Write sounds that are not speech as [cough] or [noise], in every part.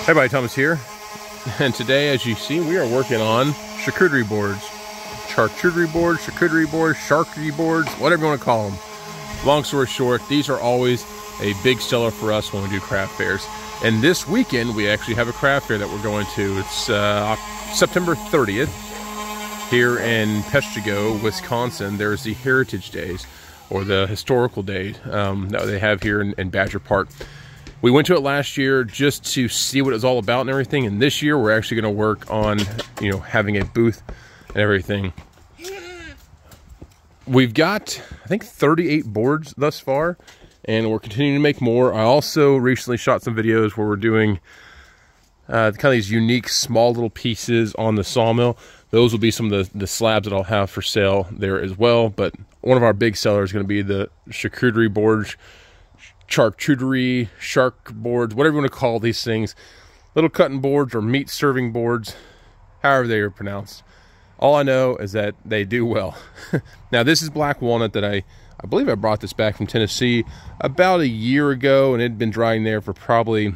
Hey everybody, Thomas here. [laughs] And today, as you see, we are working on charcuterie boards. Charcuterie boards, charcuterie boards, charcuterie boards, whatever you want to call them. Long story short, these are always a big seller for us when we do craft fairs. And this weekend, we actually have a craft fair that we're going to. It's uh, September 30th here in Peshtigo, Wisconsin. There's the Heritage Days or the historical day um, that they have here in, in Badger Park. We went to it last year just to see what it was all about and everything. And this year we're actually going to work on, you know, having a booth and everything. We've got, I think, 38 boards thus far, and we're continuing to make more. I also recently shot some videos where we're doing uh, kind of these unique small little pieces on the sawmill. Those will be some of the, the slabs that I'll have for sale there as well. But one of our big sellers is going to be the charcuterie boards, charcuterie, shark boards, whatever you want to call these things. Little cutting boards or meat serving boards, however they are pronounced. All I know is that they do well. [laughs] now this is black walnut that I, I believe I brought this back from Tennessee about a year ago and it had been drying there for probably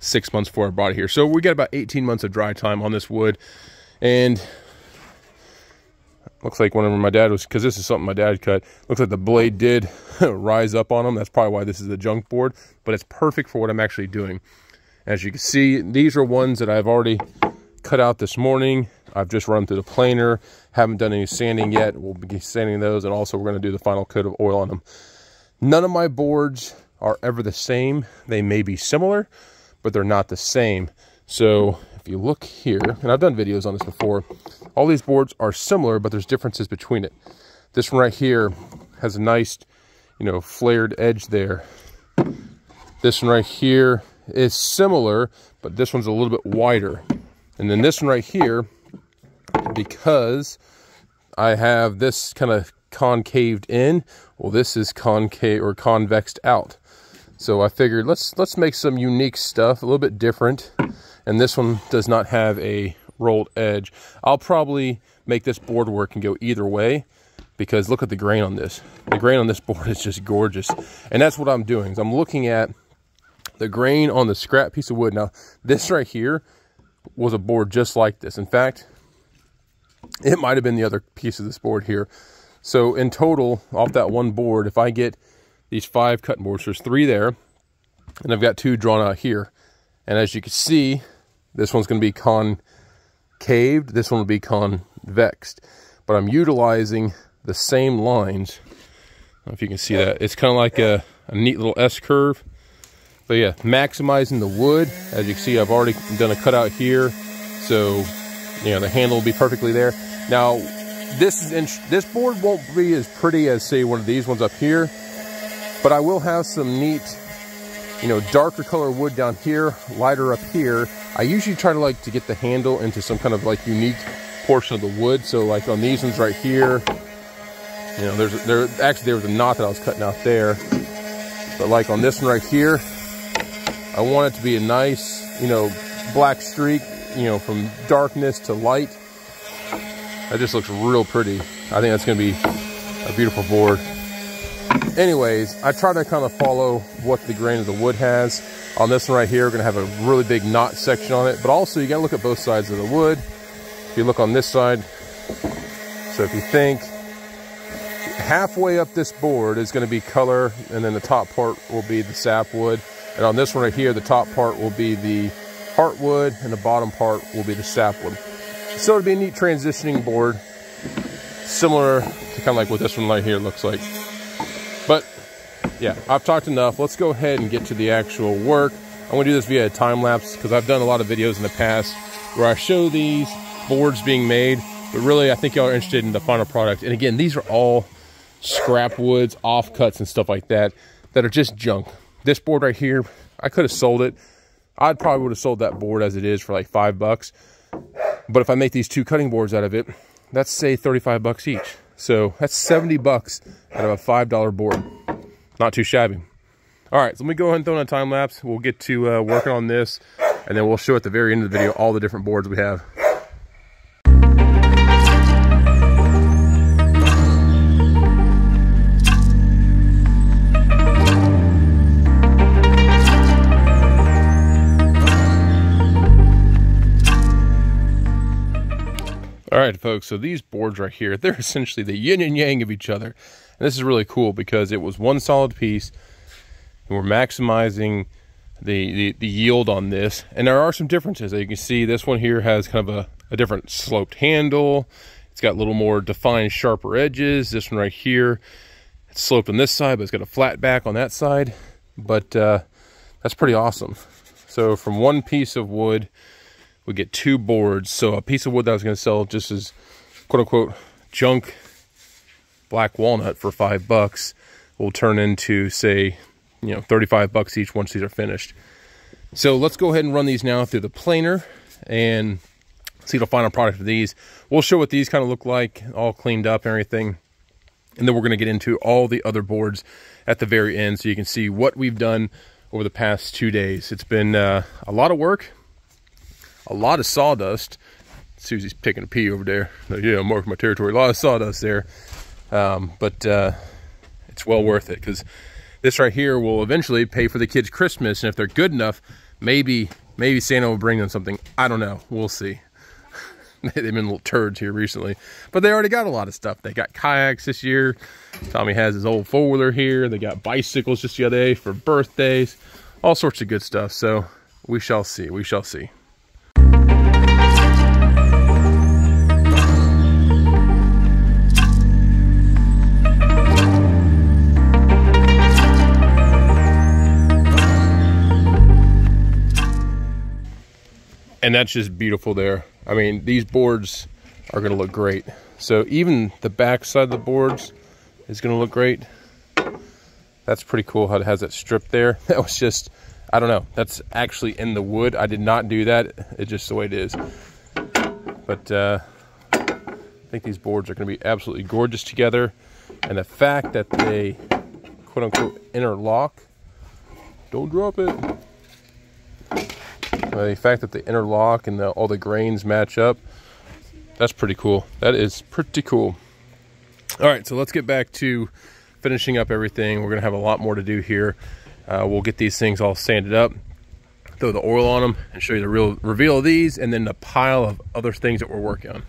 six months before I brought it here. So we got about 18 months of dry time on this wood. And looks like whenever my dad was, because this is something my dad cut, looks like the blade did [laughs] rise up on them. That's probably why this is a junk board, but it's perfect for what I'm actually doing. As you can see, these are ones that I've already cut out this morning. I've just run through the planer, haven't done any sanding yet. We'll be sanding those, and also we're gonna do the final coat of oil on them. None of my boards are ever the same. They may be similar, but they're not the same. So you look here, and I've done videos on this before, all these boards are similar, but there's differences between it. This one right here has a nice, you know, flared edge there. This one right here is similar, but this one's a little bit wider. And then this one right here, because I have this kind of concaved in, well, this is concave or convexed out. So I figured let's let's make some unique stuff, a little bit different. And this one does not have a rolled edge. I'll probably make this board work and go either way because look at the grain on this. The grain on this [laughs] board is just gorgeous. And that's what I'm doing. Is I'm looking at the grain on the scrap piece of wood. Now, this right here was a board just like this. In fact, it might have been the other piece of this board here. So in total, off that one board, if I get these five cutting boards. There's three there, and I've got two drawn out here. And as you can see, this one's going to be concaved. This one will be convexed. But I'm utilizing the same lines. if you can see that. It's kind of like a, a neat little S-curve. But yeah, maximizing the wood. As you can see, I've already done a cutout here. So, you know, the handle will be perfectly there. Now, this, is this board won't be as pretty as, say, one of these ones up here but I will have some neat, you know, darker color wood down here, lighter up here. I usually try to like to get the handle into some kind of like unique portion of the wood. So like on these ones right here, you know, there's there actually there was a knot that I was cutting out there. But like on this one right here, I want it to be a nice, you know, black streak, you know, from darkness to light. That just looks real pretty. I think that's gonna be a beautiful board anyways, I try to kind of follow what the grain of the wood has. On this one right here, we're gonna have a really big knot section on it, but also you gotta look at both sides of the wood. If you look on this side, so if you think halfway up this board is gonna be color, and then the top part will be the sapwood. And on this one right here, the top part will be the heartwood, and the bottom part will be the sapwood. So it'll be a neat transitioning board, similar to kind of like what this one right here looks like. Yeah, I've talked enough. Let's go ahead and get to the actual work. I'm gonna do this via a time lapse because I've done a lot of videos in the past where I show these boards being made, but really I think y'all are interested in the final product. And again, these are all scrap woods, offcuts and stuff like that, that are just junk. This board right here, I could have sold it. I probably would have sold that board as it is for like five bucks. But if I make these two cutting boards out of it, that's say 35 bucks each. So that's 70 bucks out of a $5 board not too shabby. All right, so let me go ahead and throw in a time lapse. We'll get to uh, working on this, and then we'll show at the very end of the video all the different boards we have. All right, folks, so these boards right here, they're [laughs] essentially the yin and yang of each other. And this is really cool because it was one solid piece. And we're maximizing the, the, the, yield on this. And there are some differences. As you can see, this one here has kind of a, a different sloped handle. It's got a little more defined, sharper edges. This one right here, it's sloped on this side, but it's got a flat back on that side. But uh, that's pretty awesome. So from one piece of wood, we get two boards. So a piece of wood that I was going to sell just as quote unquote junk black walnut for five bucks will turn into say, you know, 35 bucks each once these are finished. So let's go ahead and run these now through the planer and see the final product of these. We'll show what these kind of look like, all cleaned up and everything. And then we're going to get into all the other boards at the very end so you can see what we've done over the past two days. It's been uh, a lot of work, a lot of sawdust. Susie's picking a pea over there. Yeah, I'm marking my territory. A lot of sawdust there. Um, but uh, it's well worth it because this right here will eventually pay for the kids' Christmas. And if they're good enough, maybe maybe Santa will bring them something. I don't know. We'll see. [laughs] They've been little turds here recently. But they already got a lot of stuff. They got kayaks this year. Tommy has his old four-wheeler here. They got bicycles just the other day for birthdays. All sorts of good stuff. So we shall see. We shall see. And that's just beautiful there. I mean, these boards are going to look great. So even the back side of the boards is going to look great. That's pretty cool how it has that strip there. [laughs] That was just, I don't know, that's actually in the wood. I did not do that. It's just the way it is. But uh, I think these boards are going to be absolutely gorgeous together. And the fact that they, quote unquote, interlock, don't drop it the fact that they interlock and the, all the grains match up, that's pretty cool. That is pretty cool. All right, so let's get back to finishing up everything. We're gonna have a lot more to do here. Uh, we'll get these things all sanded up, throw the oil on them, and show you the real reveal of these, and then the pile of other things that we're working on.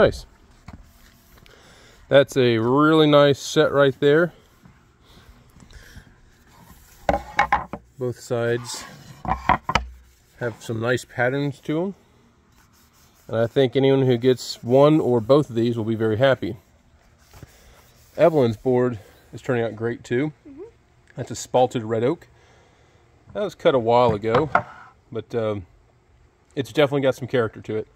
Nice. That's a really nice set right there. Both sides have some nice patterns to them. And I think anyone who gets one or both of these will be very happy. Evelyn's board is turning out great too. Mm -hmm. That's a spalted red oak. That was cut a while ago, but um, it's definitely got some character to it.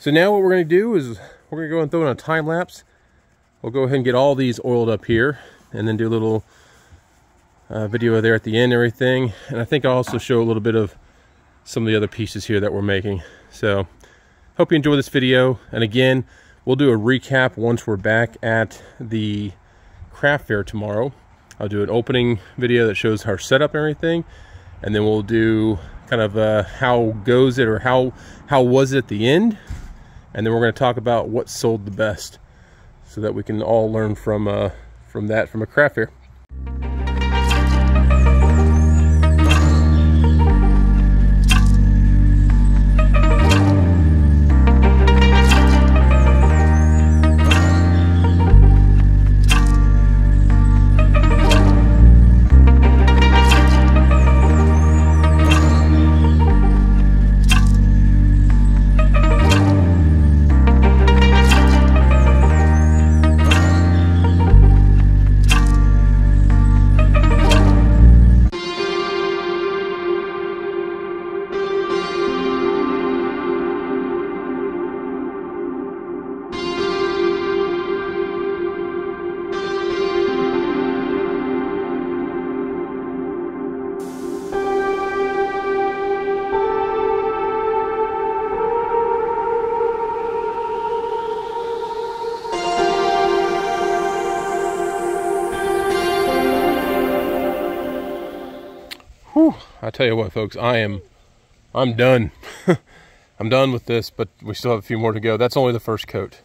So now what we're going to do is we're to go and throw in a time lapse. We'll go ahead and get all these oiled up here and then do a little uh, video there at the end everything. And I think I'll also show a little bit of some of the other pieces here that we're making. So hope you enjoy this video. And again, we'll do a recap once we're back at the craft fair tomorrow. I'll do an opening video that shows our setup and everything. And then we'll do kind of uh, how goes it or how how was it at the end and then we're going to talk about what sold the best so that we can all learn from uh, from that from a craft fair I tell you what, folks, I am, I'm done. [laughs] I'm done with this, but we still have a few more to go. That's only the first coat.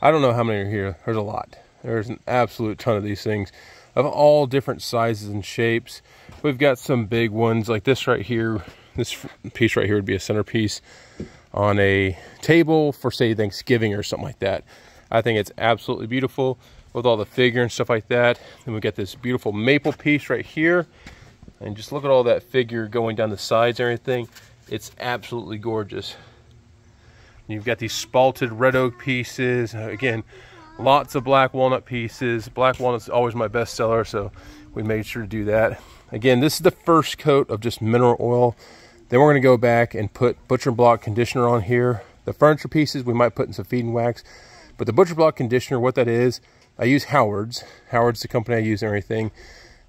I don't know how many are here. There's a lot. There's an absolute ton of these things of all different sizes and shapes. We've got some big ones like this right here. This piece right here would be a centerpiece on a table for say Thanksgiving or something like that. I think it's absolutely beautiful with all the figure and stuff like that. Then we got this beautiful maple piece right here. And just look at all that figure going down the sides and everything. It's absolutely gorgeous. You've got these spalted red oak pieces. Uh, again, lots of black walnut pieces. Black walnut's always my best seller, so we made sure to do that. Again, this is the first coat of just mineral oil. Then we're gonna go back and put butcher block conditioner on here. The furniture pieces, we might put in some Feed-N-Wax. But the butcher block conditioner, what that is, I use Howard's. Howard's the company I use and everything.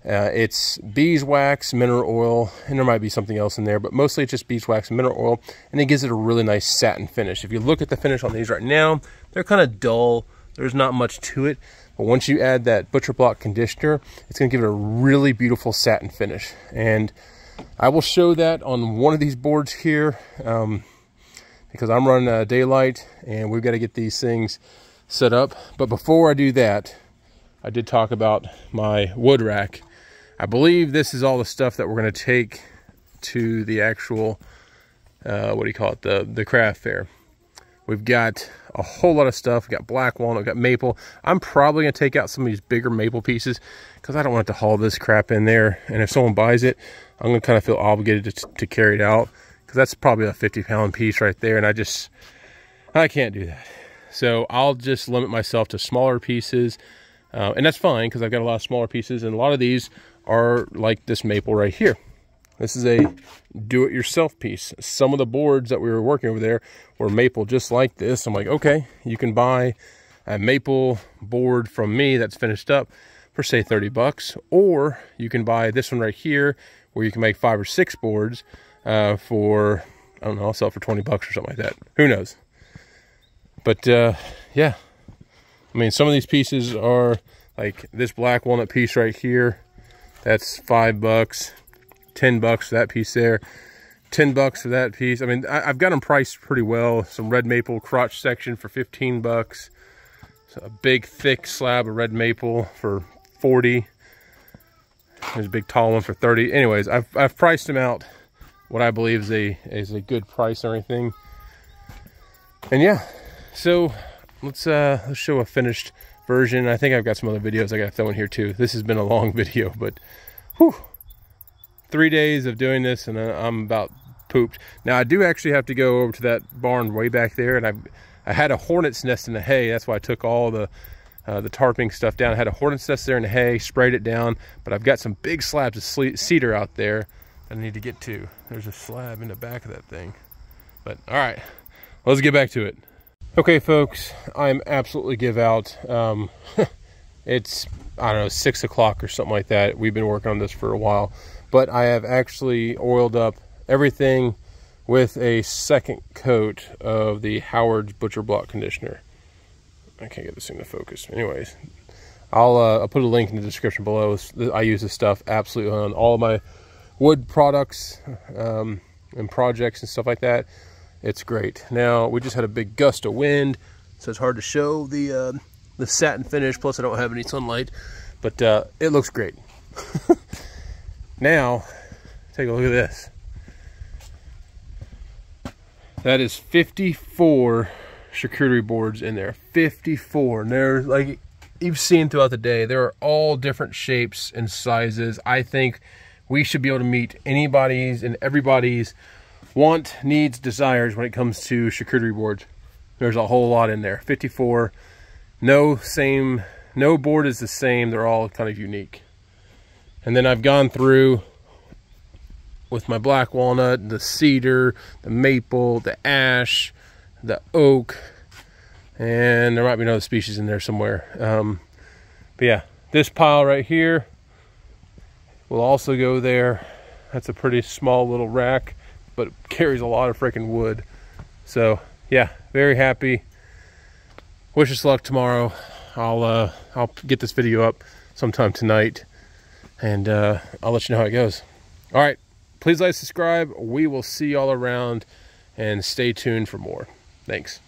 Uh, it's beeswax, mineral oil, and there might be something else in there, but mostly it's just beeswax and mineral oil, and it gives it a really nice satin finish. If you look at the finish on these right now, they're kind of dull. There's not much to it, but once you add that Butcher Block conditioner, it's going to give it a really beautiful satin finish. And I will show that on one of these boards here um, because I'm running uh, daylight, and we've got to get these things set up. But before I do that, I did talk about my wood rack I believe this is all the stuff that we're going to take to the actual, uh, what do you call it, the, the craft fair. We've got a whole lot of stuff. We've got black walnut, we've got maple. I'm probably going to take out some of these bigger maple pieces because I don't want to haul this crap in there. And if someone buys it, I'm going to kind of feel obligated to, to carry it out because that's probably a 50 pound piece right there. And I just, I can't do that. So I'll just limit myself to smaller pieces. Uh, and that's fine because I've got a lot of smaller pieces. And a lot of these are like this maple right here. This is a do-it-yourself piece. Some of the boards that we were working over there were maple just like this. I'm like, okay, you can buy a maple board from me that's finished up for say 30 bucks, or you can buy this one right here where you can make five or six boards uh, for, I don't know, I'll sell for 20 bucks or something like that. Who knows? But uh, yeah, I mean, some of these pieces are like this black walnut piece right here that's five bucks, 10 bucks for that piece there. 10 bucks for that piece. I mean, I, have got them priced pretty well. Some red maple crotch section for 15 bucks. So a big thick slab of red maple for 40. There's a big tall one for 30. Anyways, I've, I've priced them out what I believe is a, is a good price or anything. And yeah, so let's uh let's show a finished version. I think I've got some other videos I got to throw in here too. This has been a long [laughs] video, but whew, three days of doing this and I'm about pooped. Now I do actually have to go over to that barn way back there and I I had a hornet's nest in the hay. That's why I took all the uh, the tarping stuff down. I had a hornet's nest there in the hay, sprayed it down, but I've got some big slabs of cedar out there that I need to get to. There's a slab in the back of that thing. But all right, let's get back to it. Okay, folks, I'm absolutely give out. Um, [laughs] it's, I don't know, six o'clock or something like that. We've been working on this for a while, but I have actually oiled up everything with a second coat of the Howard's Butcher Block Conditioner. I can't get this thing to focus. Anyways, I'll, uh, I'll put a link in the description below. I use this stuff absolutely on all my wood products um, and projects and stuff like that. It's great. Now, we just had a big gust of wind, so it's hard to show the, uh, the satin finish. Plus, I don't have any sunlight, but uh, it looks great. [laughs] now, take a look at this. That is 54 charcuterie boards in there. 54. And they're like you've seen throughout the day, there are all different shapes and sizes. I think we should be able to meet anybody's and everybody's want, needs, desires when it comes to charcuterie boards. There's a whole lot in there. 54. No same, no board is the same. They're all kind of unique. And then I've gone through with my black walnut, the cedar, the maple, the ash, the oak, and there might be another species in there somewhere. Um, but yeah, this pile right here will also go there. That's a pretty small little rack, but it carries a lot of freaking wood. So yeah, very happy. Wish us luck tomorrow. I'll uh, I'll get this video up sometime tonight, and uh, I'll let you know how it goes. All right, please like, subscribe. We will see y'all around, and stay tuned for more. Thanks.